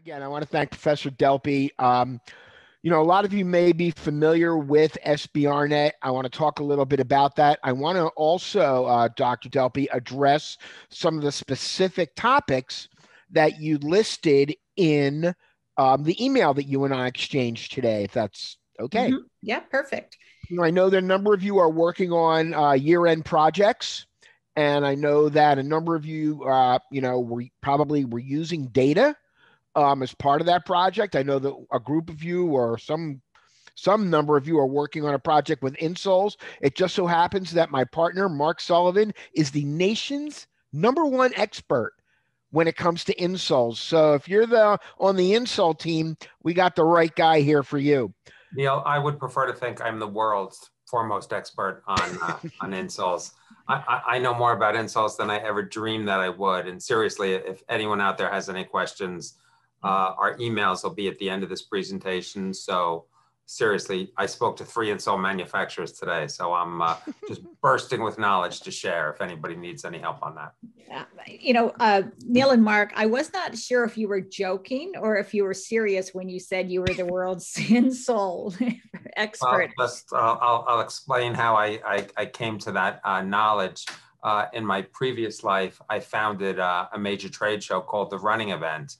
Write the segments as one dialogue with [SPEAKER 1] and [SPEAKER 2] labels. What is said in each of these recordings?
[SPEAKER 1] again, I want to thank Professor Delpy. Um, you know, a lot of you may be familiar with SBRNet. I want to talk a little bit about that. I want to also, uh, Dr. Delpy, address some of the specific topics that you listed in um, the email that you and I exchanged today, if that's okay. Mm-hmm.
[SPEAKER 2] Yeah, perfect.
[SPEAKER 1] You know, I know that a number of you are working on uh, year-end projects, and I know that a number of you, uh, you know, were probably were using data um, as part of that project. I know that a group of you or some some number of you are working on a project with insoles. It just so happens that my partner Mark Sullivan is the nation's number one expert when it comes to insoles. So if you're the on the insole team, we got the right guy here for you.
[SPEAKER 3] Neil, I would prefer to think I'm the world's foremost expert on uh, on insoles. I, I know more about insoles than I ever dreamed that I would. And seriously, if anyone out there has any questions, uh, our emails will be at the end of this presentation. So seriously, I spoke to three insole manufacturers today. So I'm uh, just bursting with knowledge to share if anybody needs any help on that.
[SPEAKER 2] Uh, you know, uh, Neil and Mark, I was not sure if you were joking or if you were serious when you said you were the world's insole expert.
[SPEAKER 3] Well, just, I'll, I'll, explain how I, I, I came to that uh, knowledge. Uh, in my previous life, I founded uh, a major trade show called the Running Event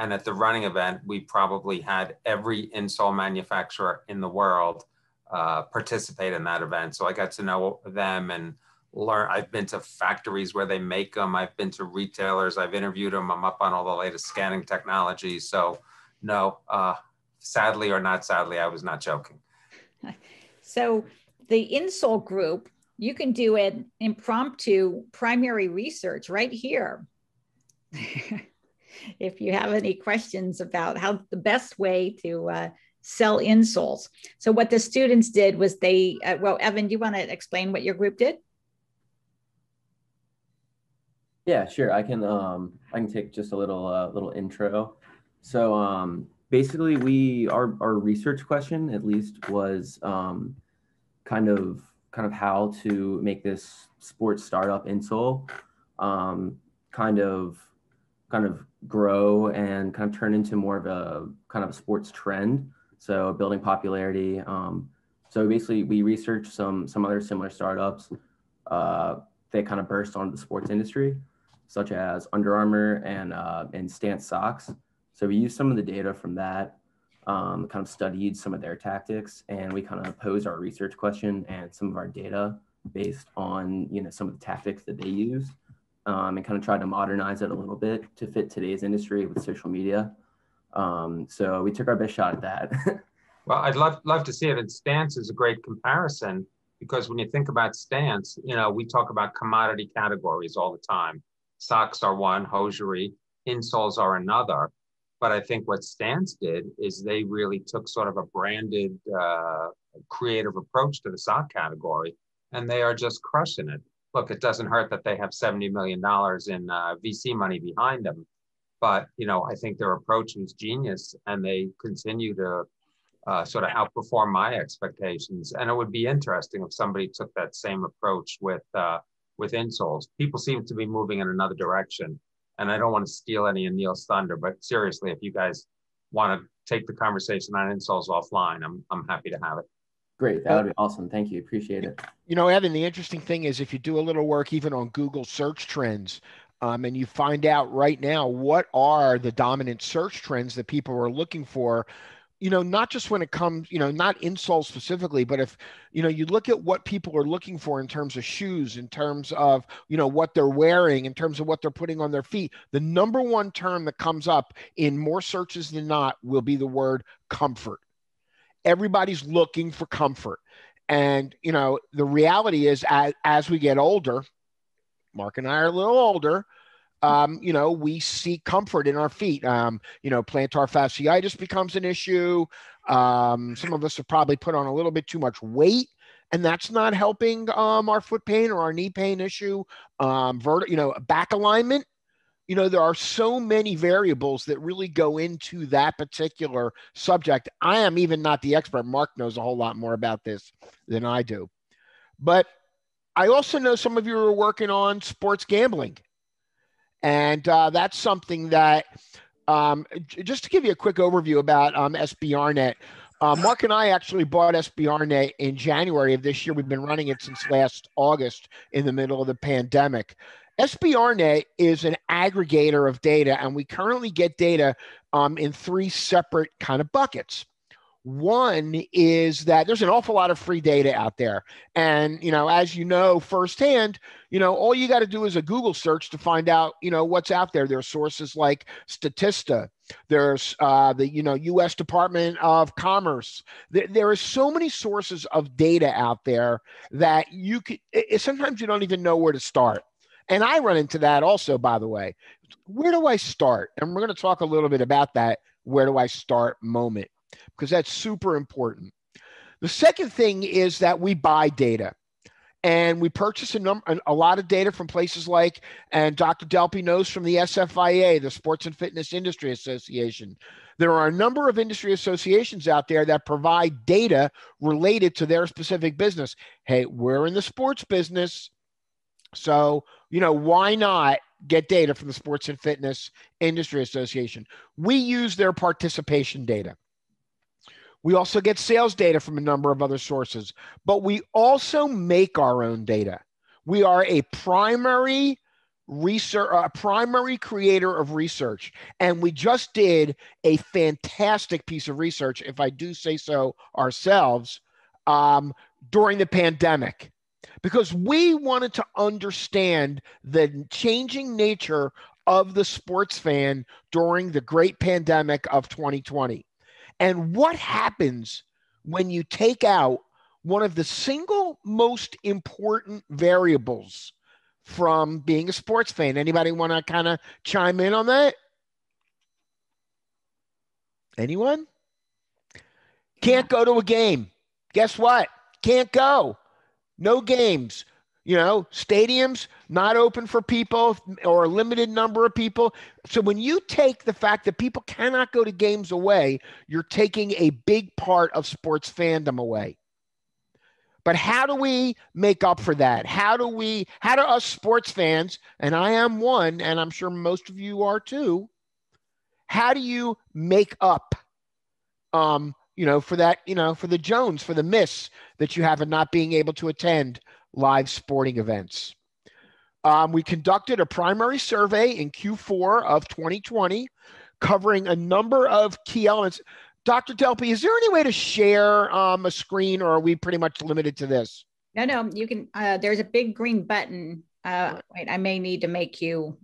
[SPEAKER 3] and at the running event, we probably had every insole manufacturer in the world uh, participate in that event. So I got to know them and learn. I've been to factories where they make them. I've been to retailers. I've interviewed them. I'm up on all the latest scanning technology. So no, uh, sadly or not sadly, I was not joking.
[SPEAKER 2] So the insole group, you can do an impromptu primary research right here. if you have any questions about how the best way to uh, sell insoles. So what the students did was they, uh, well, Evan, do you want to explain what your group did?
[SPEAKER 4] Yeah, sure. I can um, I can take just a little uh, little intro. So um, basically, we our our research question at least was um, kind of kind of how to make this sports startup insole um, kind of kind of grow and kind of turn into more of a kind of a sports trend. So building popularity. Um, so basically, we researched some some other similar startups uh, that kind of burst onto the sports industry, such as Under Armour and uh, and Stance socks. So we used some of the data from that, um, kind of studied some of their tactics, and we kind of posed our research question and some of our data based on you know some of the tactics that they used um, and kind of tried to modernize it a little bit to fit today's industry with social media. Um, so we took our best shot at that.
[SPEAKER 3] well, I'd love love to see it. And Stance is a great comparison because when you think about Stance, you know, we talk about commodity categories all the time. Socks are one, hosiery, insoles are another. But I think what Stance did is they really took sort of a branded, uh, creative approach to the sock category, and they are just crushing it look, it doesn't hurt that they have $70 million in uh, VC money behind them. But, you know, I think their approach was genius and they continue to uh, sort of outperform my expectations. And it would be interesting if somebody took that same approach with, uh, with insoles. People seem to be moving in another direction. And I don't want to steal any of Neil's thunder, but seriously, if you guys want to take the conversation on insoles offline, I'm, I'm happy to have it.
[SPEAKER 4] Great. That would be awesome. Thank you. Appreciate it.
[SPEAKER 1] You know, Evan, the interesting thing is if you do a little work even on Google search trends, um, and you find out right now what are the dominant search trends that people are looking for, you know, not just when it comes, you know, not insoles specifically, but if, you know, you look at what people are looking for in terms of shoes, in terms of, you know, what they're wearing, in terms of what they're putting on their feet, the number one term that comes up in more searches than not will be the word comfort everybody's looking for comfort. And, you know, the reality is as, as we get older, Mark and I are a little older, um, you know, we seek comfort in our feet. Um, you know, plantar fasciitis becomes an issue. Um, some of us have probably put on a little bit too much weight, and that's not helping um, our foot pain or our knee pain issue. Um, vert- you know, back alignment you know there are so many variables that really go into that particular subject. I am even not the expert. Mark knows a whole lot more about this than i do. But i also know some of you are working on sports gambling. And uh, that's something that Um, just to give you a quick overview about um, SBRnet, uh, Mark and I actually bought SBRnet in January of this year. We've been running it since last August in the middle of the pandemic. SBRnet is an aggregator of data, and we currently get data um, in three separate kind of buckets. One is that there's an awful lot of free data out there. And, you know, as you know firsthand, you know, all you got to do is a Google search to find out, you know, what's out there. There are sources like Statista. There's uh, the, you know, U.S. Department of Commerce. There, there are so many sources of data out there that you could, it, sometimes you don't even know where to start. And I run into that also, by the way. Where do I start? And we're going to talk a little bit about that. Where do I start moment? because that's super important. The second thing is that we buy data and we purchase a number a lot of data from places like and dr delpy knows from the sfia the sports and fitness industry association there are a number of industry associations out there that provide data related to their specific business hey we're in the sports business so you know why not get data from the sports and fitness industry association? We use their participation data. We also get sales data from a number of other sources, but we also make our own data. We are a primary research, a primary creator of research, and we just did a fantastic piece of research, if I do say so ourselves, um, during the pandemic, because we wanted to understand the changing nature of the sports fan during the great pandemic of 2020. And what happens when you take out one of the single most important variables from being a sports fan? Anybody want to kind of chime in on that? Anyone? Can't go to a game. Guess what? Can't go. No games you know stadiums not open for people or a limited number of people. So when you take the fact that people cannot go to games away you're taking a big part of sports fandom away. But how do we make up for that? How do we how do us sports fans and i am one and i'm sure most of you are too how do you make up um you know for that you know for the jones for the miss that you have in not being able to attend live sporting events. Um, we conducted a primary survey in Q4 of 2020 covering a number of key elements. Dr. Delpy, is there any way to share um, a screen or are we pretty much limited to this?
[SPEAKER 2] No, no, you can. Uh, there's a big green button. Uh, wait, I may need to make you.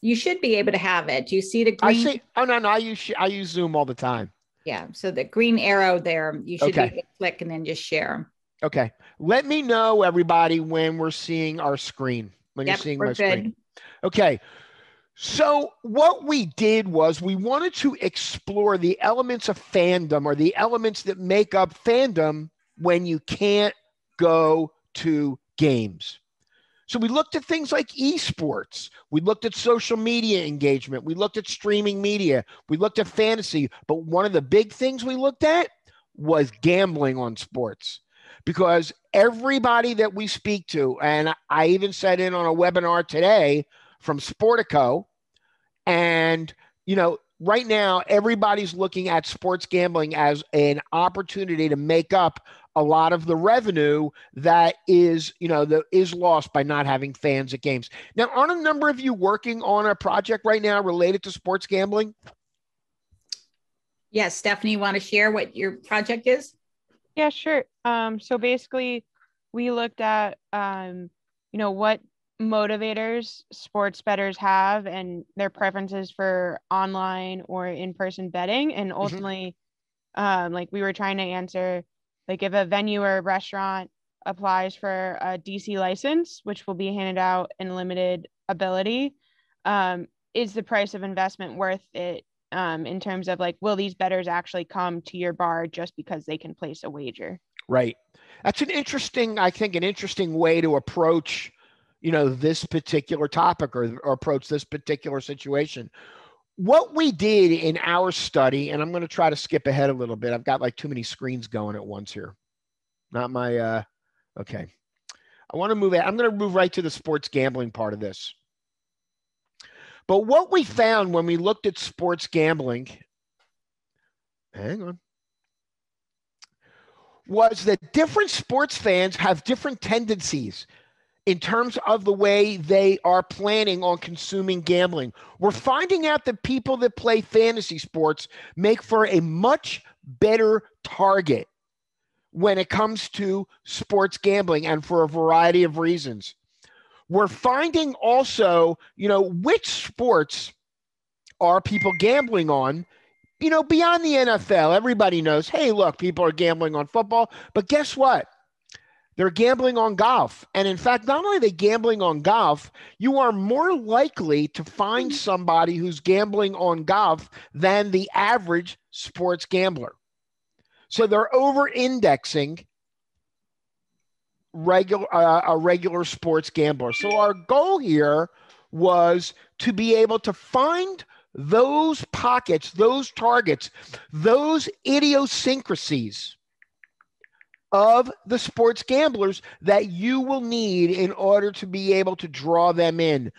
[SPEAKER 2] You should be able to have it. Do you see the green?
[SPEAKER 1] I see. Oh no, no, I use I use Zoom all the time.
[SPEAKER 2] Yeah, so the green arrow there, you should okay. click and then just share.
[SPEAKER 1] Okay. Let me know, everybody, when we're seeing our screen. When
[SPEAKER 2] yep,
[SPEAKER 1] you're seeing
[SPEAKER 2] my
[SPEAKER 1] good.
[SPEAKER 2] screen.
[SPEAKER 1] Okay. So, what we did was we wanted to explore the elements of fandom or the elements that make up fandom when you can't go to games. So, we looked at things like esports, we looked at social media engagement, we looked at streaming media, we looked at fantasy. But one of the big things we looked at was gambling on sports. Because everybody that we speak to, and I even sat in on a webinar today from Sportico, and you know, right now everybody's looking at sports gambling as an opportunity to make up a lot of the revenue that is, you know, that is lost by not having fans at games. Now, aren't a number of you working on a project right now related to sports gambling?
[SPEAKER 2] Yes, Stephanie, you want to share what your project is?
[SPEAKER 5] Yeah, sure. Um, so basically, we looked at, um, you know, what motivators sports bettors have and their preferences for online or in-person betting, and mm-hmm. ultimately, mm-hmm. um, like we were trying to answer, like if a venue or a restaurant applies for a DC license, which will be handed out in limited ability, um, is the price of investment worth it um, in terms of like, will these bettors actually come to your bar just because they can place a wager?
[SPEAKER 1] Right. That's an interesting, I think, an interesting way to approach, you know, this particular topic or, or approach this particular situation. What we did in our study, and I'm going to try to skip ahead a little bit. I've got like too many screens going at once here. Not my, uh, okay. I want to move, I'm going to move right to the sports gambling part of this. But what we found when we looked at sports gambling, hang on, was that different sports fans have different tendencies in terms of the way they are planning on consuming gambling. We're finding out that people that play fantasy sports make for a much better target when it comes to sports gambling and for a variety of reasons. We're finding also, you know, which sports are people gambling on you know, beyond the NFL, everybody knows, hey, look, people are gambling on football. But guess what? They're gambling on golf. And in fact, not only are they gambling on golf, you are more likely to find somebody who's gambling on golf than the average sports gambler. So they're over indexing regular uh, a regular sports gambler. So our goal here was to be able to find those pockets, those targets, those idiosyncrasies of the sports gamblers that you will need in order to be able to draw them in.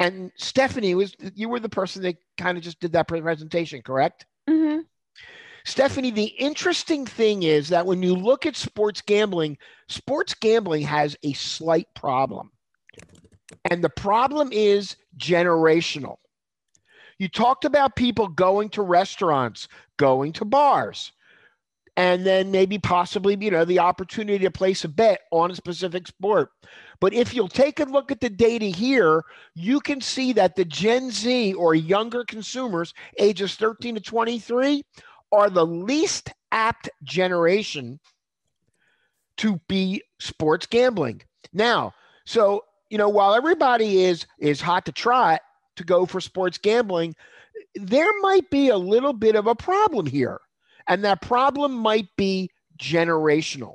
[SPEAKER 1] And Stephanie was you were the person that kind of just did that presentation, correct?
[SPEAKER 5] Mm-hmm.
[SPEAKER 1] Stephanie, the interesting thing is that when you look at sports gambling, sports gambling has a slight problem. And the problem is generational. You talked about people going to restaurants, going to bars, and then maybe possibly, you know, the opportunity to place a bet on a specific sport. But if you'll take a look at the data here, you can see that the Gen Z or younger consumers, ages 13 to 23, are the least apt generation to be sports gambling. Now, so you know, while everybody is is hot to trot, to go for sports gambling, there might be a little bit of a problem here. And that problem might be generational.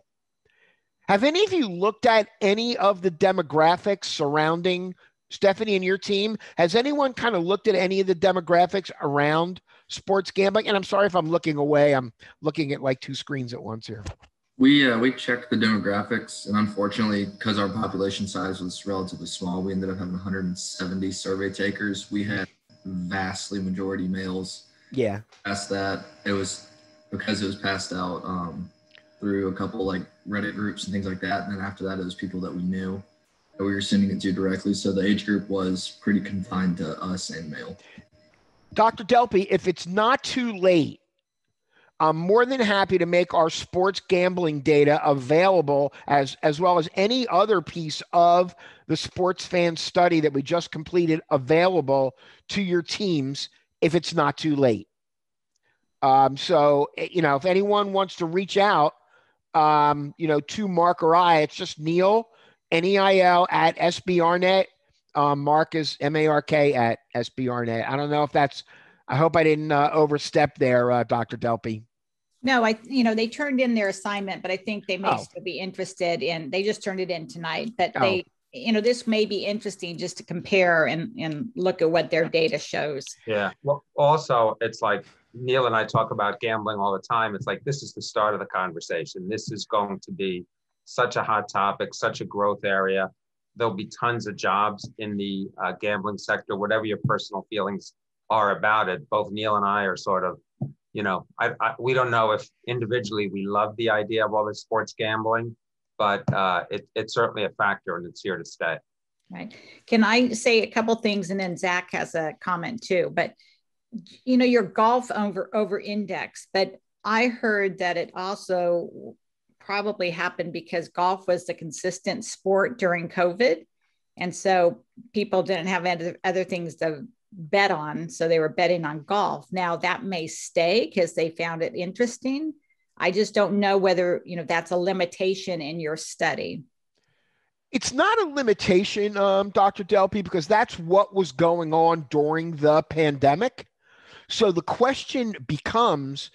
[SPEAKER 1] Have any of you looked at any of the demographics surrounding Stephanie and your team? Has anyone kind of looked at any of the demographics around sports gambling? And I'm sorry if I'm looking away. I'm looking at like two screens at once here.
[SPEAKER 6] We uh, we checked the demographics, and unfortunately, because our population size was relatively small, we ended up having 170 survey takers. We had vastly majority males.
[SPEAKER 1] Yeah.
[SPEAKER 6] Past that, it was because it was passed out um, through a couple like Reddit groups and things like that. And then after that, it was people that we knew that we were sending it to directly. So the age group was pretty confined to us and male.
[SPEAKER 1] Dr. Delpy, if it's not too late, I'm more than happy to make our sports gambling data available as as well as any other piece of the sports fan study that we just completed available to your teams if it's not too late. Um, so eh, you know, if anyone wants to reach out, um, you know, to Mark or I, it's just Neil N E I L at SBRnet. Um, Mark is M A R K at SBRnet. I don't know if that's. I hope I didn't uh, overstep there, uh, Dr. Delpy.
[SPEAKER 2] No, I, you know, they turned in their assignment, but I think they may
[SPEAKER 1] Oh.
[SPEAKER 2] still be interested in, they just turned it in tonight, but
[SPEAKER 1] Oh.
[SPEAKER 2] they, you know, this may be interesting just to compare and, and look at what their data shows.
[SPEAKER 3] Yeah. Well, also, it's like Neil and I talk about gambling all the time. It's like this is the start of the conversation. This is going to be such a hot topic, such a growth area. There'll be tons of jobs in the uh, gambling sector, whatever your personal feelings are about it. Both Neil and I are sort of, you know, I, I, we don't know if individually we love the idea of all this sports gambling, but uh, it, it's certainly a factor and it's here to stay.
[SPEAKER 2] Right. Can I say a couple things and then Zach has a comment too, but you know, your golf over over index, but I heard that it also probably happened because golf was the consistent sport during COVID. And so people didn't have other, things to bet on. So they were betting on golf. Now that may stay because they found it interesting. I just don't know whether, you know, that's a limitation in your study.
[SPEAKER 1] It's not a limitation, um, Dr. Delpy, because that's what was going on during the pandemic. So the question becomes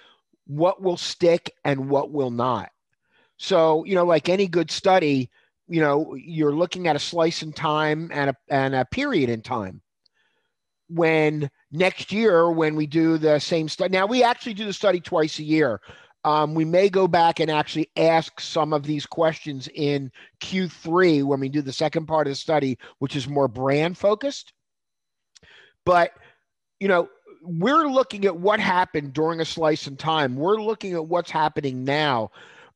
[SPEAKER 1] what will stick and what will not. So, you know, like any good study, you know, you're looking at a slice in time and a, and a period in time. When next year, when we do the same study, now we actually do the study twice a year. Um, we may go back and actually ask some of these questions in Q3 when we do the second part of the study, which is more brand focused. But, you know, we're looking at what happened during a slice in time. We're looking at what's happening now.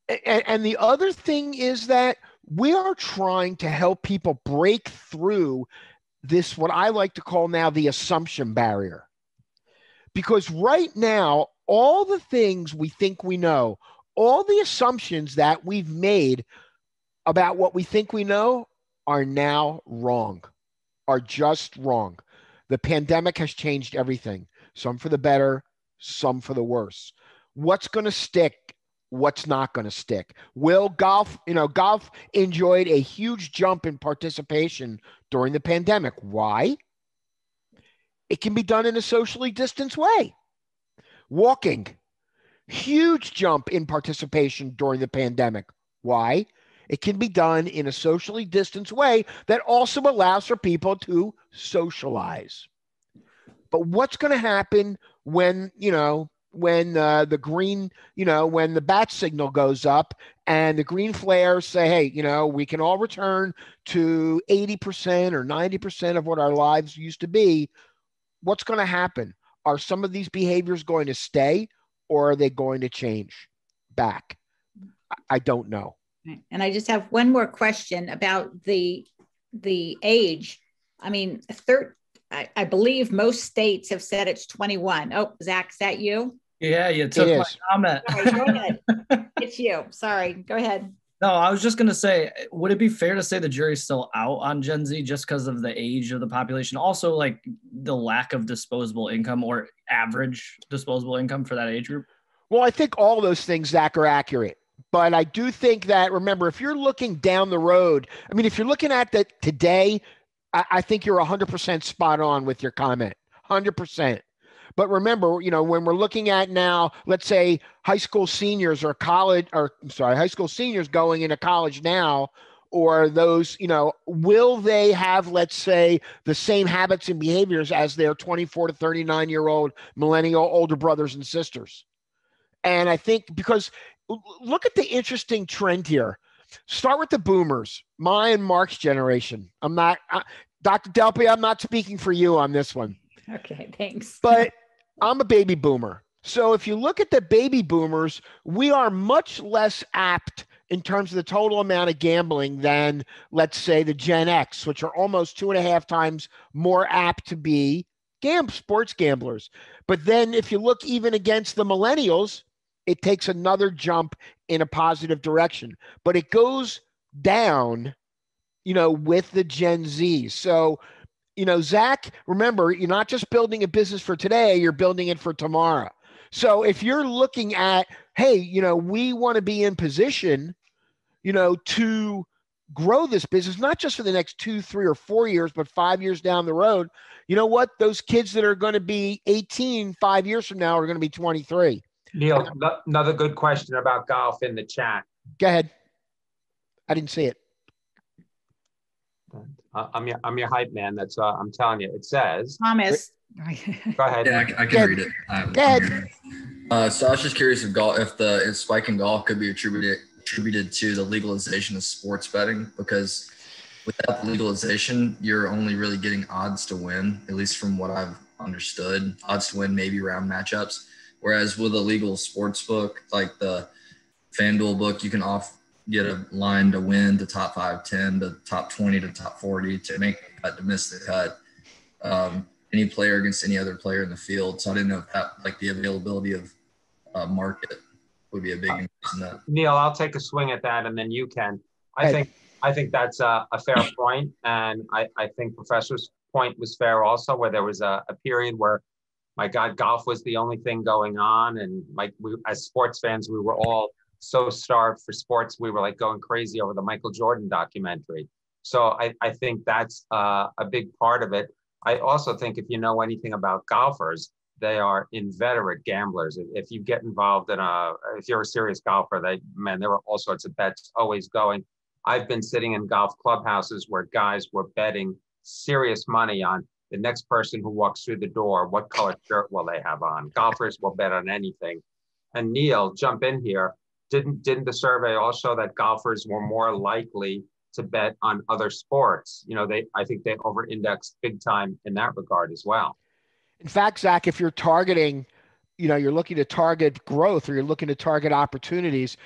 [SPEAKER 1] And, and the other thing is that we are trying to help people break through this, what I like to call now the assumption barrier. Because right now, all the things we think we know, all the assumptions that we've made about what we think we know are now wrong, are just wrong. The pandemic has changed everything, some for the better, some for the worse. What's going to stick? What's not going to stick? Will golf, you know, golf enjoyed a huge jump in participation during the pandemic. Why? It can be done in a socially distanced way. Walking, huge jump in participation during the pandemic. Why? It can be done in a socially distanced way that also allows for people to socialize. But what's going to happen when, you know, when uh, the green, you know, when the bat signal goes up and the green flares say, hey, you know, we can all return to 80% or 90% of what our lives used to be, what's going to happen? Are some of these behaviors going to stay or are they going to change back? I don't know.
[SPEAKER 2] And I just have one more question about the the age. I mean, third, I, I, believe most states have said it's 21. Oh, Zach, is that you?
[SPEAKER 7] Yeah, you took my comment.
[SPEAKER 2] Sorry, go ahead. it's you. Sorry. Go ahead.
[SPEAKER 7] No, I was just going to say, would it be fair to say the jury's still out on Gen Z just because of the age of the population? Also, like the lack of disposable income or average disposable income for that age group?
[SPEAKER 1] Well, I think all those things, Zach, are accurate. But I do think that, remember, if you're looking down the road, I mean, if you're looking at that today, I, I think you're 100% spot on with your comment. 100%. But remember, you know, when we're looking at now, let's say high school seniors or college, or I'm sorry, high school seniors going into college now, or those, you know, will they have, let's say, the same habits and behaviors as their 24 to 39 year old millennial older brothers and sisters? And I think because look at the interesting trend here. Start with the boomers, my and Mark's generation. I'm not, uh, Dr. Delpy, I'm not speaking for you on this one.
[SPEAKER 2] Okay, thanks.
[SPEAKER 1] But I'm a baby boomer. So if you look at the baby boomers, we are much less apt in terms of the total amount of gambling than, let's say, the Gen X, which are almost two and a half times more apt to be gam sports gamblers. But then if you look even against the millennials, it takes another jump in a positive direction, but it goes down, you know, with the Gen Z. So you know, Zach, remember, you're not just building a business for today, you're building it for tomorrow. So if you're looking at, hey, you know, we want to be in position, you know, to grow this business, not just for the next two, three, or four years, but five years down the road, you know what? Those kids that are going to be 18 five years from now are going to be 23.
[SPEAKER 3] Neil, another good question about golf in the chat.
[SPEAKER 1] Go ahead. I didn't see it.
[SPEAKER 3] Uh, I'm your I'm your hype man. That's uh, I'm telling you. It says
[SPEAKER 2] Thomas.
[SPEAKER 3] Go ahead.
[SPEAKER 6] Yeah, I, I can read it.
[SPEAKER 1] Go ahead.
[SPEAKER 6] Uh, so I was just curious if golf, if the if spike in golf could be attributed attributed to the legalization of sports betting because without the legalization, you're only really getting odds to win, at least from what I've understood. Odds to win maybe round matchups. Whereas with a legal sports book like the FanDuel book, you can off get a line to win to top five, 10 to top 20 to top 40 to make the cut, to miss the cut. Um, any player against any other player in the field. So I didn't know if that, like the availability of uh, market would be a big increase in that.
[SPEAKER 3] Neil, I'll take a swing at that and then you can. I hey. think I think that's a, a fair point, and I, I think Professor's point was fair also, where there was a, a period where, my God, golf was the only thing going on, and like we, as sports fans, we were all so starved for sports, we were like going crazy over the Michael Jordan documentary. So I, I think that's uh, a big part of it. I also think if you know anything about golfers, they are inveterate gamblers. If you get involved in a, if you're a serious golfer, they, man, there were all sorts of bets always going. I've been sitting in golf clubhouses where guys were betting serious money on the next person who walks through the door. What color shirt will they have on? Golfers will bet on anything. And Neil, jump in here didn't didn't the survey also show that golfers were more likely to bet on other sports? You know, they I think they over indexed big time in that regard as well.
[SPEAKER 1] In fact, Zach, if you're targeting, you know, you're looking to target growth or you're looking to target opportunities,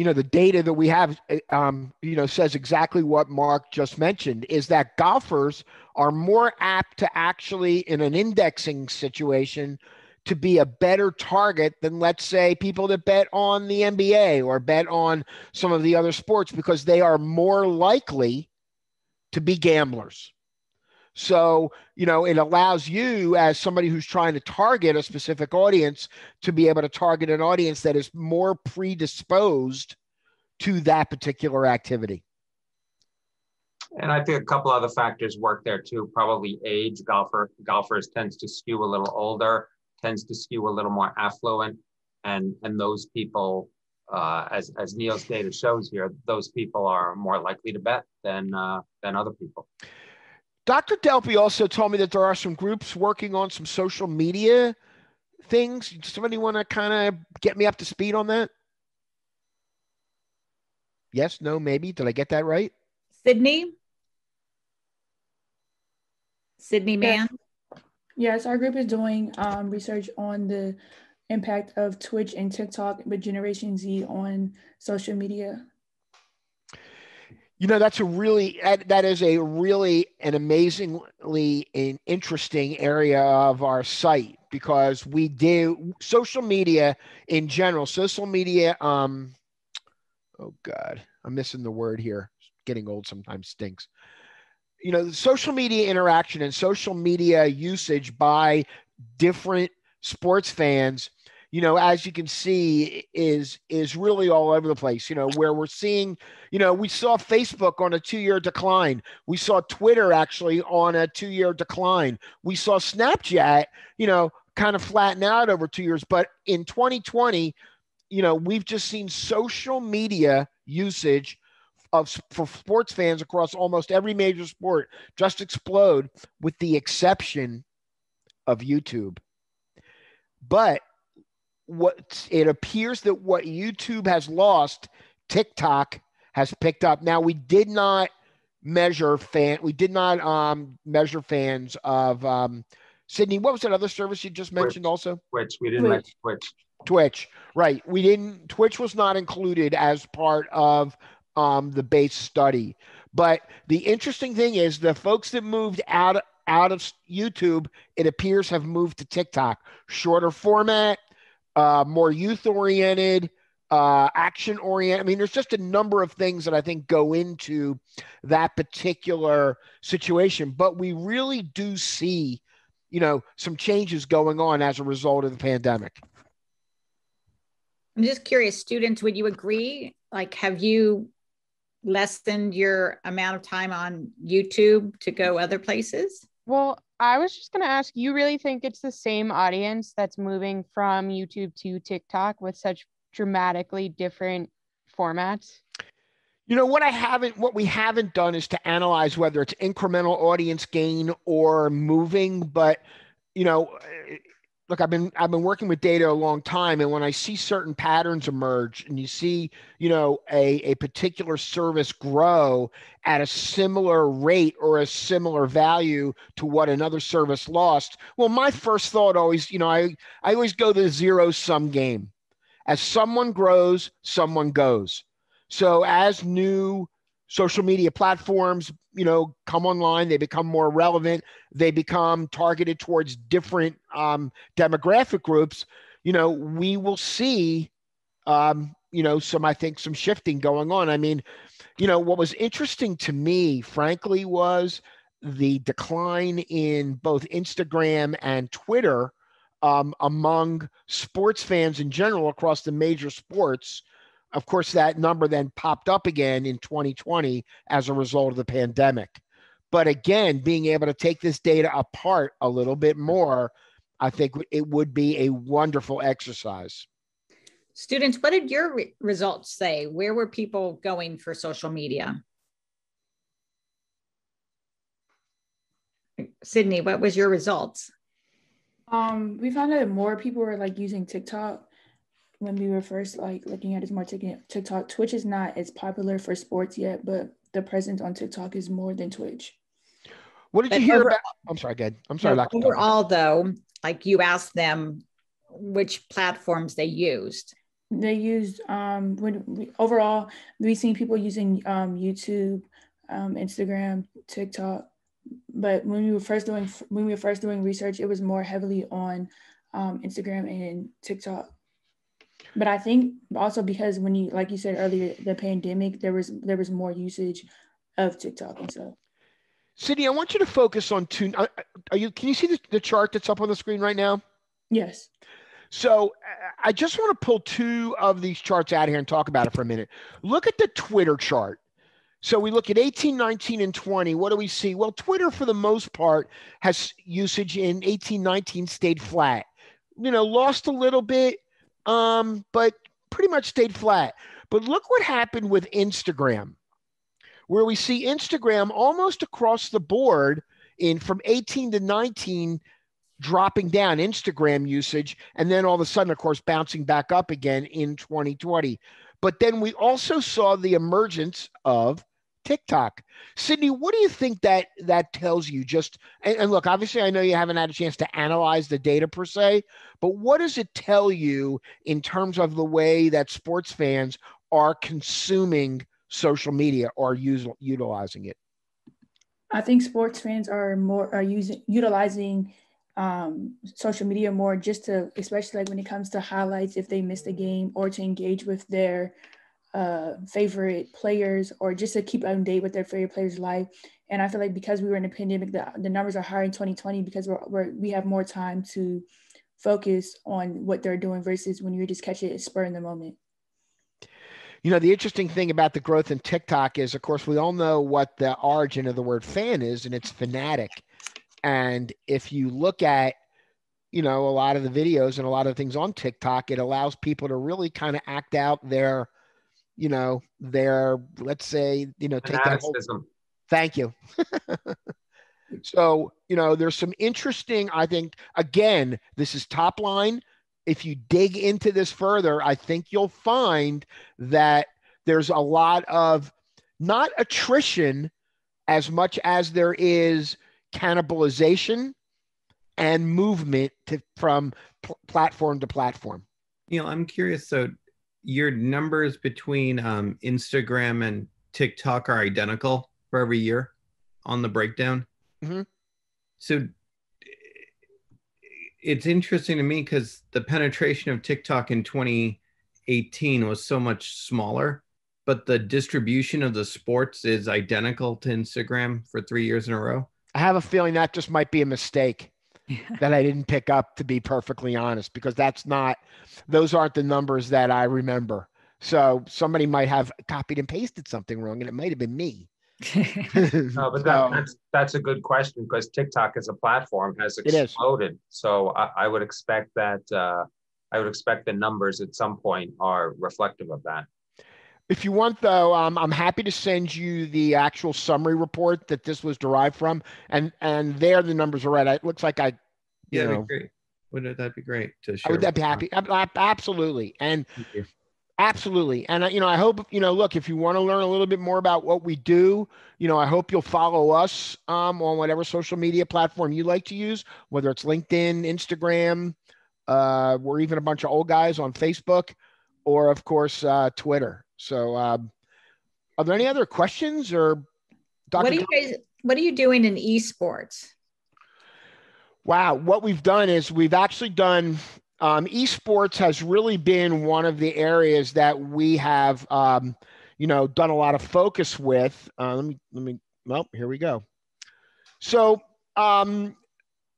[SPEAKER 1] you know, the data that we have, um, you know, says exactly what Mark just mentioned is that golfers are more apt to actually, in an indexing situation, to be a better target than, let's say, people that bet on the NBA or bet on some of the other sports because they are more likely to be gamblers. So, you know, it allows you as somebody who's trying to target a specific audience to be able to target an audience that is more predisposed to that particular activity.
[SPEAKER 3] And I think a couple other factors work there too. Probably age. Golfer golfers tends to skew a little older, tends to skew a little more affluent, and and those people, uh, as as Neil's data shows here, those people are more likely to bet than uh, than other people.
[SPEAKER 1] Dr. Delpy also told me that there are some groups working on some social media things. Does Somebody want to kind of get me up to speed on that? Yes, no, maybe. Did I get that right?
[SPEAKER 2] Sydney? Sydney Man?
[SPEAKER 8] Yes, yes our group is doing um, research on the impact of Twitch and TikTok with Generation Z on social media.
[SPEAKER 1] You know, that's a really that is a really an amazingly an interesting area of our site because we do social media in general. Social media, um, oh God, I'm missing the word here. Getting old sometimes stinks. You know, social media interaction and social media usage by different sports fans you know, as you can see, is is really all over the place. You know, where we're seeing, you know, we saw Facebook on a two-year decline. We saw Twitter actually on a two-year decline. We saw Snapchat, you know, kind of flatten out over two years. But in 2020, you know, we've just seen social media usage of for sports fans across almost every major sport just explode, with the exception of YouTube. But what it appears that what YouTube has lost, TikTok has picked up. Now we did not measure fan, we did not um, measure fans of um, Sydney. What was that other service you just mentioned?
[SPEAKER 3] Twitch.
[SPEAKER 1] Also,
[SPEAKER 3] Twitch. We didn't Twitch. Twitch.
[SPEAKER 1] Twitch, right? We didn't. Twitch was not included as part of um, the base study. But the interesting thing is the folks that moved out out of YouTube, it appears have moved to TikTok. Shorter format, uh, more youth oriented, uh, action oriented. I mean, there's just a number of things that I think go into that particular situation. But we really do see, you know, some changes going on as a result of the pandemic.
[SPEAKER 2] I'm just curious, students, would you agree? Like, have you lessened your amount of time on YouTube to go other places?
[SPEAKER 5] Well, I was just going to ask you really think it's the same audience that's moving from YouTube to TikTok with such dramatically different formats?
[SPEAKER 1] You know what I haven't what we haven't done is to analyze whether it's incremental audience gain or moving but you know look i've been i've been working with data a long time and when i see certain patterns emerge and you see you know a, a particular service grow at a similar rate or a similar value to what another service lost well my first thought always you know i i always go the zero sum game. As someone grows someone goes. So as new social media platforms you know come online they become more relevant they become targeted towards different um, demographic groups you know we will see um, you know some i think some shifting going on. I mean you know what was interesting to me frankly was the decline in both instagram and twitter um, among sports fans in general across the major sports of course, that number then popped up again in 2020 as a result of the pandemic. But again, being able to take this data apart a little bit more, I think it would be a wonderful exercise.
[SPEAKER 2] Students, what did your re- results say? Where were people going for social media? Sydney, what was your results?
[SPEAKER 8] Um, we found that more people were like using TikTok when we were first like looking at it more TikTok. Twitch is not as popular for sports yet, but the presence on TikTok is more than Twitch.
[SPEAKER 1] What did but you hear over, about? I'm sorry, good. I'm sorry.
[SPEAKER 2] No, overall, though, like you asked them which platforms they used.
[SPEAKER 8] They used um, when we, overall we've seen people using um, YouTube, um, Instagram, TikTok, but when we were first doing when we were first doing research, it was more heavily on um, Instagram and TikTok. But I think also because when you like you said earlier, the pandemic, there was there was more usage of TikTok and stuff.
[SPEAKER 1] Sydney, I want you to focus on two. uh, Are you? Can you see the, the chart that's up on the screen right now?
[SPEAKER 8] Yes.
[SPEAKER 1] So uh, I just want to pull two of these charts out here and talk about it for a minute. Look at the Twitter chart. So we look at 18, 19, and 20. What do we see? Well, Twitter, for the most part, has usage in 18, 19 stayed flat. You know, lost a little bit, um, but pretty much stayed flat. But look what happened with Instagram, where we see Instagram almost across the board in from 18 to 19 dropping down Instagram usage, and then all of a sudden, of course, bouncing back up again in 2020. But then we also saw the emergence of TikTok. Sydney, what do you think that that tells you? Just and, and, look, obviously, I know you haven't had a chance to analyze the data per se, but what does it tell you in terms of the way that sports fans are consuming social media or use, utilizing it?
[SPEAKER 8] I think sports fans are more are using utilizing um, social media more just to, especially like when it comes to highlights, if they missed a game or to engage with their uh, favorite players or just to keep up to date with their favorite players' life. And I feel like because we were in a pandemic, the, the numbers are higher in 2020 because we're, we're, we have more time to focus on what they're doing versus when you just catch it spur in the moment.
[SPEAKER 1] You know, the interesting thing about the growth in TikTok is, of course, we all know what the origin of the word fan is, and it's fanatic. And if you look at, you know, a lot of the videos and a lot of things on TikTok, it allows people to really kind of act out their, you know, their, let's say, you know, take that whole, thank you. so, you know, there's some interesting, I think, again, this is top line. If you dig into this further, I think you'll find that there's a lot of not attrition as much as there is cannibalization and movement to, from pl- platform to platform.
[SPEAKER 9] You know, I'm curious. So, your numbers between um, Instagram and TikTok are identical for every year on the breakdown.
[SPEAKER 1] Mm-hmm.
[SPEAKER 9] So, it's interesting to me because the penetration of TikTok in 2018 was so much smaller, but the distribution of the sports is identical to Instagram for three years in a row.
[SPEAKER 1] I have a feeling that just might be a mistake that I didn't pick up, to be perfectly honest, because that's not, those aren't the numbers that I remember. So somebody might have copied and pasted something wrong, and it might have been me.
[SPEAKER 3] no, but that, that's that's a good question because TikTok as a platform has exploded. So I, I, would expect that uh, I would expect the numbers at some point are reflective of that.
[SPEAKER 1] If you want, though, um, I'm happy to send you the actual summary report that this was derived from, and and there the numbers are right. It looks like I,
[SPEAKER 9] yeah, that'd be great. Would that be great to share?
[SPEAKER 1] Would that be happy? Absolutely, and absolutely, and uh, you know, I hope you know. Look, if you want to learn a little bit more about what we do, you know, I hope you'll follow us um, on whatever social media platform you like to use, whether it's LinkedIn, Instagram, uh, we're even a bunch of old guys on Facebook, or of course uh, Twitter. So, um, are there any other questions or?
[SPEAKER 2] Dr. What are you guys? What are you doing in esports?
[SPEAKER 1] Wow, what we've done is we've actually done. Um, esports has really been one of the areas that we have, um, you know, done a lot of focus with. Uh, let me let me. Well, here we go. So, um,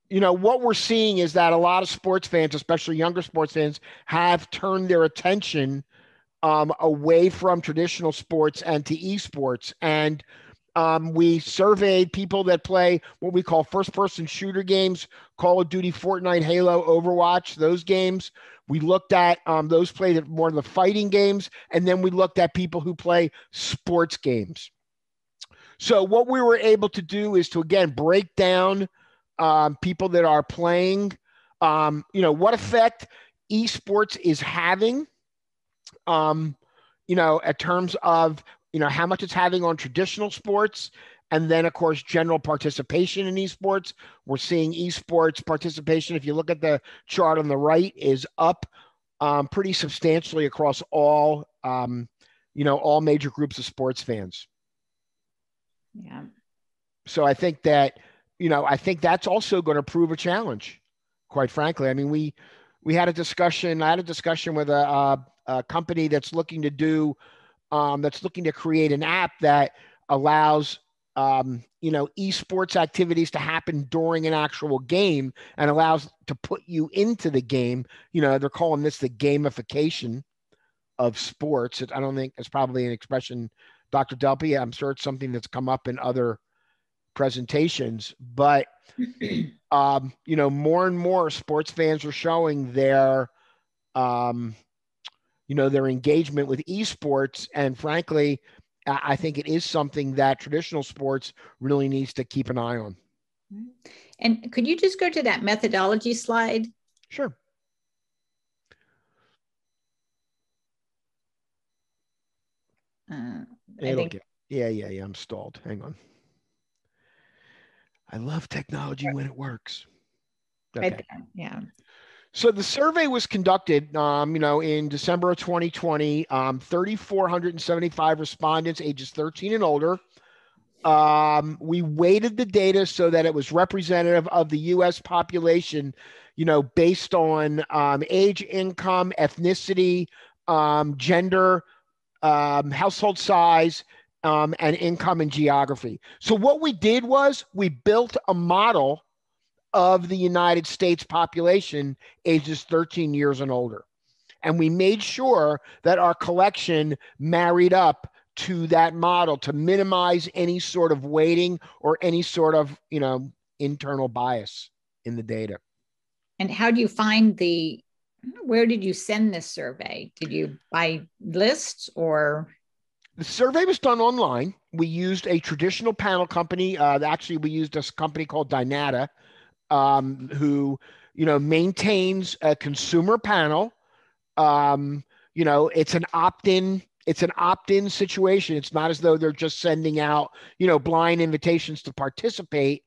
[SPEAKER 1] you know, what we're seeing is that a lot of sports fans, especially younger sports fans, have turned their attention um, away from traditional sports and to esports. And um, we surveyed people that play what we call first person shooter games, Call of Duty, Fortnite, Halo, Overwatch, those games. We looked at um, those played at more of the fighting games. And then we looked at people who play sports games. So, what we were able to do is to again break down um, people that are playing, um, you know, what effect esports is having um, you know, in terms of you know how much it's having on traditional sports and then of course general participation in esports. We're seeing esports participation. If you look at the chart on the right, is up um, pretty substantially across all um, you know all major groups of sports fans.
[SPEAKER 2] Yeah.
[SPEAKER 1] So I think that you know I think that's also going to prove a challenge. Quite frankly, I mean we we had a discussion. I had a discussion with a, a, a company that's looking to do um, that's looking to create an app that allows um, you know esports activities to happen during an actual game and allows to put you into the game. You know they're calling this the gamification of sports. I don't think it's probably an expression, Dr. Delpy. I'm sure it's something that's come up in other presentations, but um, you know, more and more sports fans are showing their, um, you know, their engagement with esports, and frankly, I think it is something that traditional sports really needs to keep an eye on.
[SPEAKER 2] And could you just go to that methodology slide?
[SPEAKER 1] Sure.
[SPEAKER 2] Uh, I think
[SPEAKER 1] get- yeah, yeah, yeah. I'm stalled. Hang on. I love technology when it works.
[SPEAKER 2] right
[SPEAKER 1] Okay.
[SPEAKER 2] there. Yeah.
[SPEAKER 1] So the survey was conducted, um, you know, in December of 2020. Um, 3,475 respondents, ages 13 and older. Um, we weighted the data so that it was representative of the U.S. population, you know, based on um, age, income, ethnicity, um, gender, um, household size, um, and income and geography. So what we did was we built a model of the United States population ages 13 years and older. And we made sure that our collection married up to that model to minimize any sort of weighting or any sort of, you know, internal bias in the data.
[SPEAKER 2] And how do you find the, where did you send this survey? Did you by lists or?
[SPEAKER 1] The survey was done online. We used a traditional panel company. Uh, actually, we used a company called Dynata, um, who you know maintains a consumer panel. Um, you know, it's an opt-in. It's an opt-in situation. It's not as though they're just sending out you know blind invitations to participate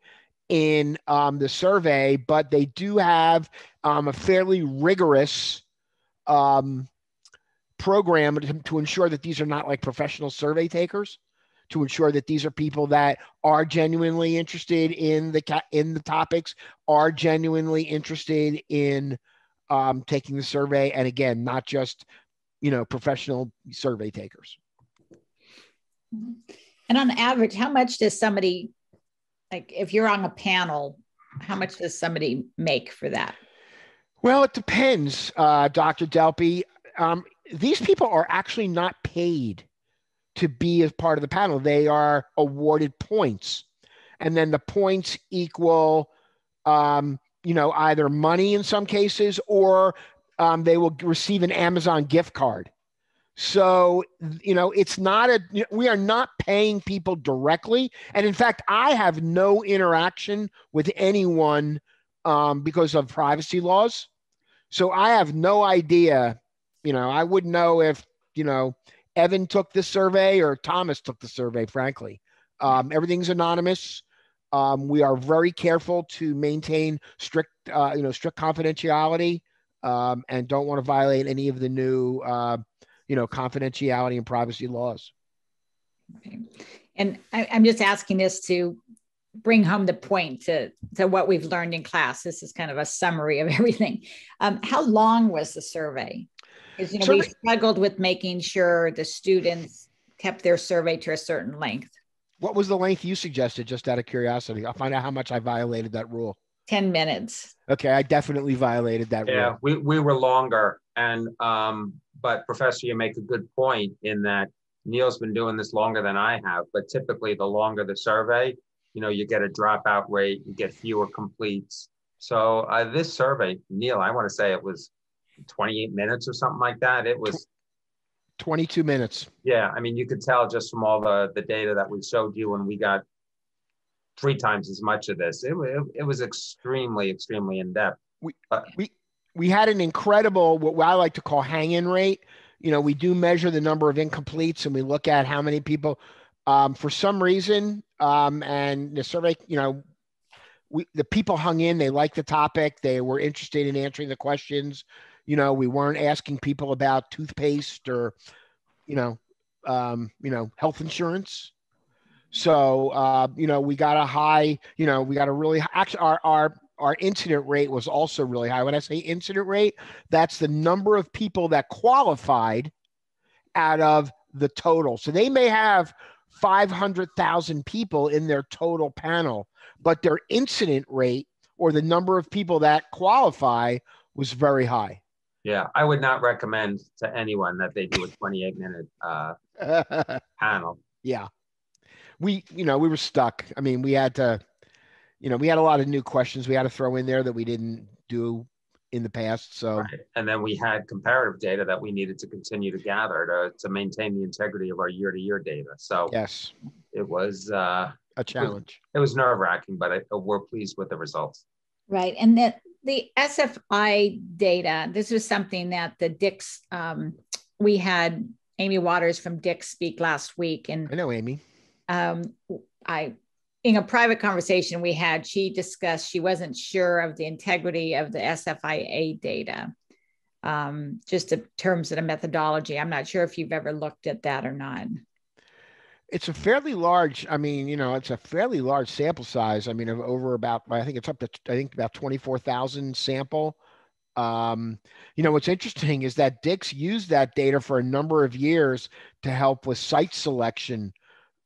[SPEAKER 1] in um, the survey, but they do have um, a fairly rigorous um, program to, to ensure that these are not like professional survey takers to ensure that these are people that are genuinely interested in the ca- in the topics are genuinely interested in um, taking the survey and again not just you know professional survey takers.
[SPEAKER 2] And on average, how much does somebody, like if you're on a panel, how much does somebody make for that?
[SPEAKER 1] well it depends. Uh, dr delpy um, these people are actually not paid to be as part of the panel. They are awarded points. And then the points equal um, you know either money in some cases or um, they will receive an amazon gift card. So you know it's not a we are not paying people directly. And in fact i have no interaction with anyone um, because of privacy laws. So i have no idea you know i wouldn't know if you know evan took the survey or thomas took the survey frankly um, everything's anonymous um, we are very careful to maintain strict uh, you know strict confidentiality um, and don't want to violate any of the new uh, you know confidentiality and privacy laws
[SPEAKER 2] Okay. And I, I'm just asking this to bring home the point to, to what we've learned in class. This is kind of a summary of everything. Um, how long was the survey? Because you know we struggled with making sure the students kept their survey to a certain length.
[SPEAKER 1] what was the length you suggested just out of curiosity i'll find out how much i violated that rule
[SPEAKER 2] 10 minutes.
[SPEAKER 1] okay i definitely violated that
[SPEAKER 3] Yeah,
[SPEAKER 1] rule
[SPEAKER 3] we, we were longer and, um, but Professor, you make a good point in that Neil's been doing this longer than I have, but typically the longer the survey, you know, you get a dropout rate, you get fewer completes. So uh, this survey, Neil, I want to say it was 28 minutes or something like that. It was
[SPEAKER 1] 22 minutes
[SPEAKER 3] Yeah, I mean, you could tell just from all the, the data that we showed you when we got three times as much of this. It, wa- it was extremely, extremely in depth.
[SPEAKER 1] we we had an incredible what I like to call hang-in rate. You know, we do measure the number of incompletes and we look at how many people Um, for some reason, um, and the survey, you know, we the people hung in. They liked the topic. They were interested in answering the questions. You know, we weren't asking people about toothpaste or, you know, um, you know, health insurance. So, uh, you know, we got a high. You know, we got a really actually our our our incident rate was also really high. When I say incident rate, that's the number of people that qualified out of the total. So they may have 500,000 people in their total panel, but their incident rate or the number of people that qualify was very high.
[SPEAKER 3] Yeah, I would not recommend to anyone that they do a 28 minute uh, panel.
[SPEAKER 1] Yeah. We, you know, we were stuck. I mean, we had to, you know, we had a lot of new questions we had to throw in there that we didn't do in the past. So,
[SPEAKER 3] right. and then we had comparative data that we needed to continue to gather to, to maintain the integrity of our year to year data. So,
[SPEAKER 1] yes,
[SPEAKER 3] it was uh,
[SPEAKER 1] a challenge.
[SPEAKER 3] It was, was nerve wracking, but I, we're pleased with the results.
[SPEAKER 2] Right. And that the SFI data, this was something that the Dick's, um, we had Amy Waters from Dick's speak last week. And
[SPEAKER 1] I know Amy.
[SPEAKER 2] Um, I in a private conversation we had, she discussed she wasn't sure of the integrity of the SFIA data, um, just in terms of the methodology. I'm not sure if you've ever looked at that or not.
[SPEAKER 1] It's a fairly large. I mean, you know, it's a fairly large sample size. I mean, of over about, I think it's up to, I think about twenty-four thousand sample. Um, you know, what's interesting is that Dick's used that data for a number of years to help with site selection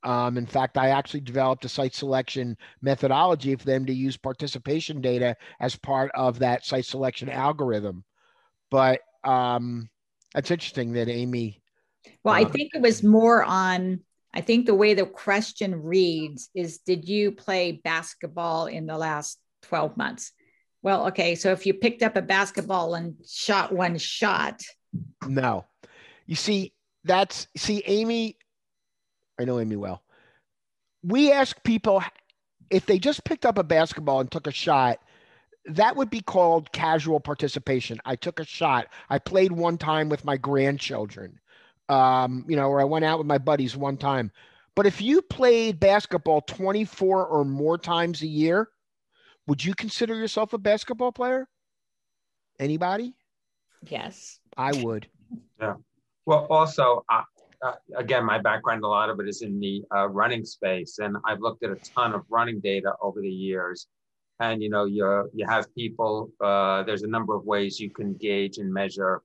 [SPEAKER 1] um, in fact, I actually developed a site selection methodology for them to use participation data as part of that site selection algorithm. But um, that's interesting that Amy.
[SPEAKER 2] Well, I um, think it was more on, I think the way the question reads is Did you play basketball in the last 12 months? Well, okay. So if you picked up a basketball and shot one shot.
[SPEAKER 1] No. You see, that's, see, Amy I know Amy well. We ask people if they just picked up a basketball and took a shot, that would be called casual participation. I took a shot. I played one time with my grandchildren, um, you know, or I went out with my buddies one time. But if you played basketball 24 or more times a year, would you consider yourself a basketball player? Anybody?
[SPEAKER 2] Yes.
[SPEAKER 1] I would.
[SPEAKER 3] Yeah. Well, also, uh, uh, again, my background, a lot of it is in the uh, running space, and I've looked at a ton of running data over the years. And you know, you you have people. Uh, there's a number of ways you can gauge and measure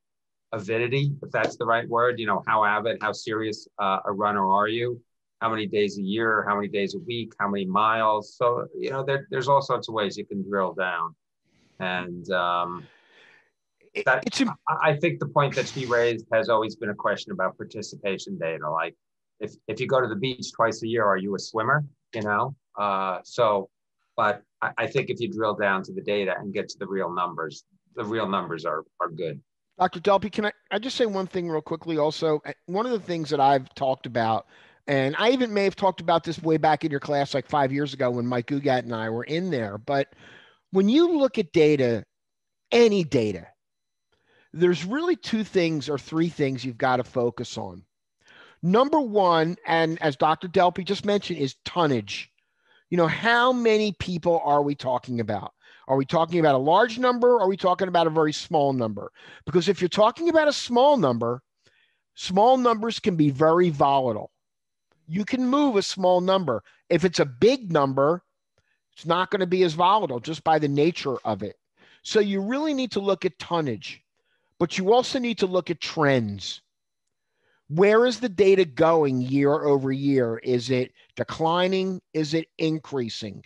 [SPEAKER 3] avidity, if that's the right word. You know, how avid, how serious uh, a runner are you? How many days a year? How many days a week? How many miles? So you know, there, there's all sorts of ways you can drill down. And um, that, I think the point that she raised has always been a question about participation data. Like, if if you go to the beach twice a year, are you a swimmer? You know, uh, so. But I, I think if you drill down to the data and get to the real numbers, the real numbers are are good.
[SPEAKER 1] Dr. Delpy, can I, I just say one thing real quickly? Also, uh, one of the things that I've talked about, and I even may have talked about this way back in your class like five years ago when Mike Gugat and I were in there. But when you look at data, any data, there's really two things or three things you've got to focus on. Number one, and as Dr. Delpy just mentioned, is tonnage. You know, how many people are we talking about? Are we talking about a large number? Or are we talking about a very small number? Because if you're talking about a small number, small numbers can be very volatile. You can move a small number. If it's a big number, it's not going to be as volatile just by the nature of it. So you really need to look at tonnage but you also need to look at trends. Where is the data going year over year? Is it declining? Is it increasing?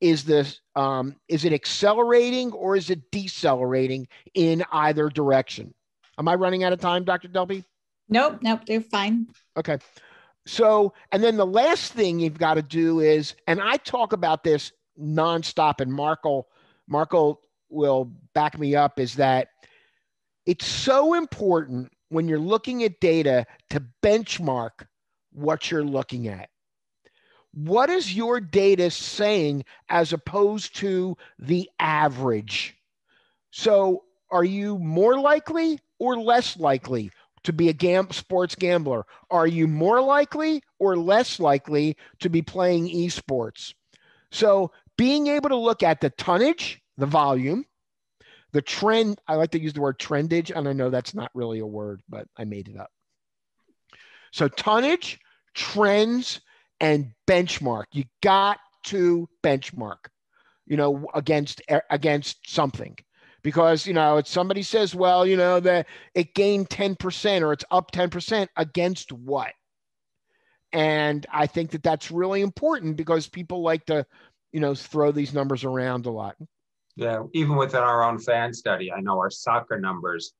[SPEAKER 1] Is this um, is it accelerating or is it decelerating in either direction? Am I running out of time, Dr. Delpy?
[SPEAKER 2] Nope, nope, they're fine.
[SPEAKER 1] Okay. So, and then the last thing you've got to do is, and I talk about this nonstop, and Marco, Marco will back me up, is that it's so important when you're looking at data to benchmark what you're looking at. What is your data saying as opposed to the average? So, are you more likely or less likely to be a gam- sports gambler? Are you more likely or less likely to be playing esports? So being able to look at the tonnage, the volume, the trend, I like to use the word trendage, and I know that's not really a word, but I made it up. So tonnage, trends, and benchmark. You got to benchmark, you know, against against something. Because you know, if somebody says, well, you know, that it gained 10% or it's up 10% against what? And I think that that's really important because people like to, you know, throw these numbers around a lot.
[SPEAKER 3] Yeah, even within our own fan study, I know our soccer numbers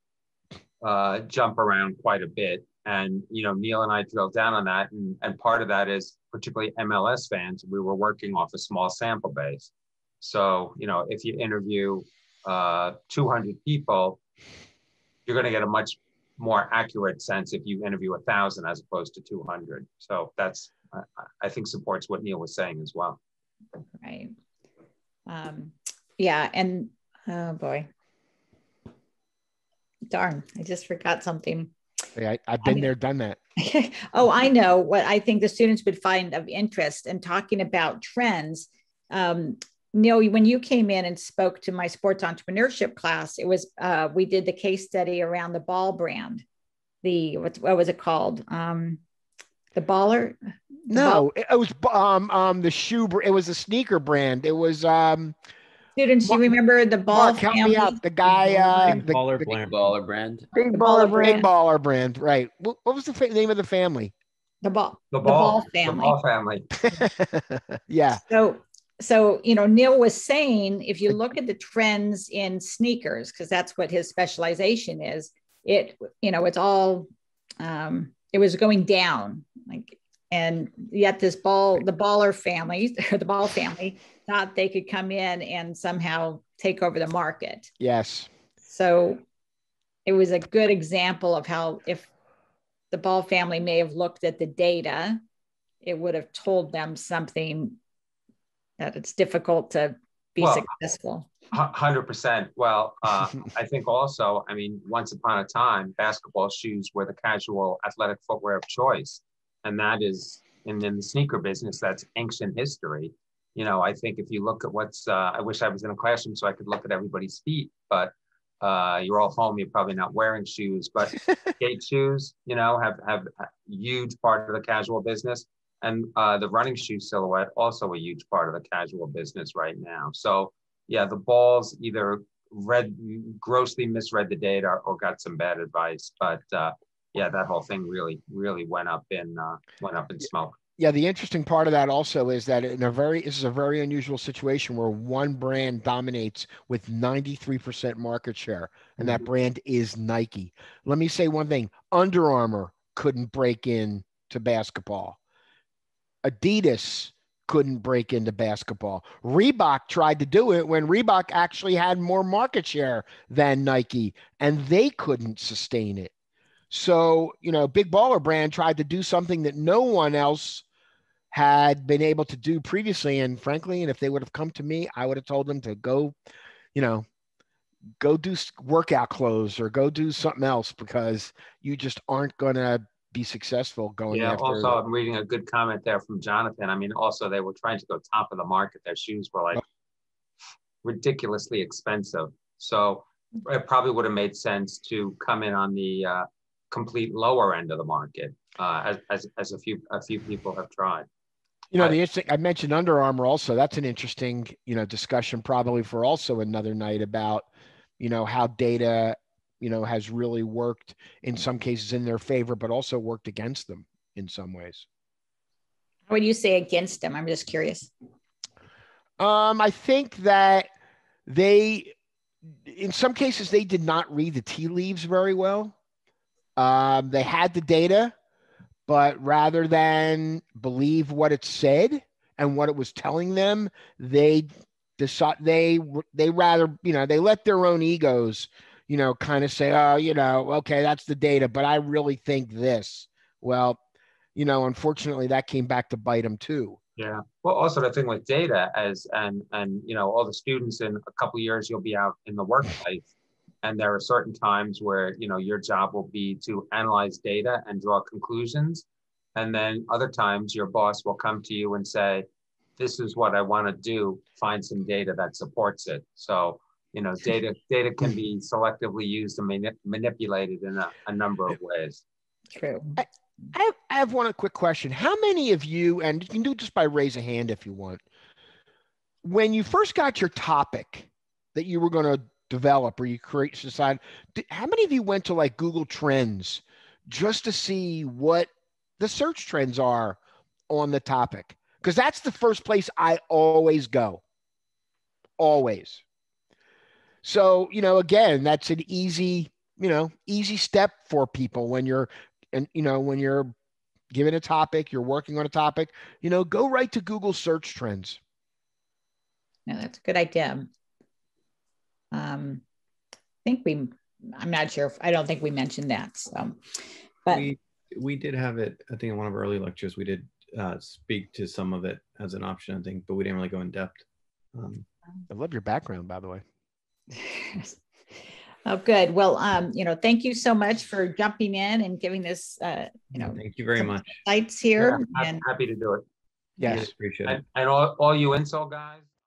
[SPEAKER 3] uh, jump around quite a bit. And, you know, Neil and I drilled down on that. And, and part of that is particularly MLS fans, we were working off a small sample base. So, you know, if you interview uh, 200 people, you're going to get a much more accurate sense if you interview a thousand as opposed to 200. So that's, I, I think supports what Neil was saying as well.
[SPEAKER 2] Right. Um, yeah. And oh boy, darn, I just forgot something.
[SPEAKER 1] I, I've been I mean, there, done that.
[SPEAKER 2] oh, I know what I think the students would find of interest in talking about trends. Um, Neil, when you came in and spoke to my sports entrepreneurship class, it was uh, we did the case study around the ball brand. The what, what was it called? Um, the baller. The
[SPEAKER 1] no, ball- it was um um the shoe. It was a sneaker brand. It was um
[SPEAKER 2] Students, you remember the ball
[SPEAKER 1] Mark, help me out. The guy, uh,
[SPEAKER 4] Big
[SPEAKER 1] the,
[SPEAKER 4] baller
[SPEAKER 1] the,
[SPEAKER 4] brand. Baller brand.
[SPEAKER 2] Big baller brand.
[SPEAKER 1] Big baller brand. Right. What, what was the fa- name of the family?
[SPEAKER 2] The ball.
[SPEAKER 3] The ball, the ball family.
[SPEAKER 2] The
[SPEAKER 3] ball family.
[SPEAKER 1] yeah.
[SPEAKER 2] So, so you know, Neil was saying, if you look at the trends in sneakers, because that's what his specialization is, it, you know, it's all, um, it was going down, like, and yet this ball, the baller family, the ball family thought they could come in and somehow take over the market.
[SPEAKER 1] Yes.
[SPEAKER 2] So it was a good example of how if the Ball family may have looked at the data, it would have told them something that it's difficult to be well, successful.
[SPEAKER 3] Hundred percent. Well, uh, I think also, I mean, once upon a time, basketball shoes were the casual athletic footwear of choice, and that is, and in the sneaker business, that's ancient history you know, I think if you look at what's, uh, I wish I was in a classroom so I could look at everybody's feet, but uh, you're all home, you're probably not wearing shoes, but skate shoes, you know, have, have a huge part of the casual business. And uh, the running shoe silhouette, also a huge part of the casual business right now. So yeah, the balls either read, grossly misread the data or, or got some bad advice, but uh, yeah, that whole thing really, really went up in, uh, went up in smoke
[SPEAKER 1] yeah, the interesting part of that also is that in a very this is a very unusual situation where one brand dominates with 93% market share, and that mm-hmm. brand is Nike. Let me say one thing: Under Armour couldn't break in to basketball. Adidas couldn't break into basketball. Reebok tried to do it when Reebok actually had more market share than Nike, and they couldn't sustain it. So, you know, Big Baller Brand tried to do something that no one else had been able to do previously. And frankly, and if they would have come to me, I would have told them to go, you know, go do workout clothes or go do something else because you just aren't going to be successful going
[SPEAKER 3] yeah
[SPEAKER 1] after
[SPEAKER 3] also i'm reading a good comment there from jonathan. I mean also they were trying to go top of the market. Their shoes were like ridiculously expensive. So it probably would have made sense to come in on the uh, complete lower end of the market uh, as, as, as a few a few people have tried
[SPEAKER 1] you know, the interesting, I mentioned Under Armour also. That's an interesting, you know, discussion probably for also another night about, you know, how data, you know, has really worked in some cases in their favor, but also worked against them in some ways.
[SPEAKER 2] What do you say against them? I'm just curious.
[SPEAKER 1] Um, I think that they, in some cases, they did not read the tea leaves very well. Um, they had the data, but rather than believe what it said and what it was telling them, they decide they they rather you know they let their own egos you know kind of say oh you know okay that's the data but i really think this. Well you know unfortunately that came back to bite them too.
[SPEAKER 3] Yeah. Well also the thing with data as and and you know all the students in a couple years you'll be out in the workplace And there are certain times where, you know, your job will be to analyze data and draw conclusions. And then other times your boss will come to you and say, this is what I want to do, find some data that supports it. So, you know, data data can be selectively used and manip- manipulated in a, a number of ways.
[SPEAKER 2] True.
[SPEAKER 1] I have, I have one quick question. How many of you, and you can do it just by raise a hand if you want, when you first got your topic that you were going to develop or you create decide, how many of you went to like Google Trends just to see what the search trends are on the topic? Because that's the first place I always go. Always. So, you know, again, that's an easy, you know, easy step for people when you're and you know, when you're given a topic, you're working on a topic, you know, go right to Google search trends.
[SPEAKER 2] Yeah, that's a good idea. Um, I think we, I'm not sure if, I don't think we mentioned that. So, but
[SPEAKER 9] we we did have it. I think in one of our early lectures, we did uh, speak to some of it as an option. I think, but we didn't really go in depth. Um,
[SPEAKER 1] I love your background, by the way.
[SPEAKER 2] oh, good. Well, um, you know, thank you so much for jumping in and giving this, uh, you know,
[SPEAKER 9] thank you very much.
[SPEAKER 2] Sites here,
[SPEAKER 3] Yeah,
[SPEAKER 2] and
[SPEAKER 3] happy to do it.
[SPEAKER 1] Yes,
[SPEAKER 9] appreciate it.
[SPEAKER 3] And, and all, all you insole guys,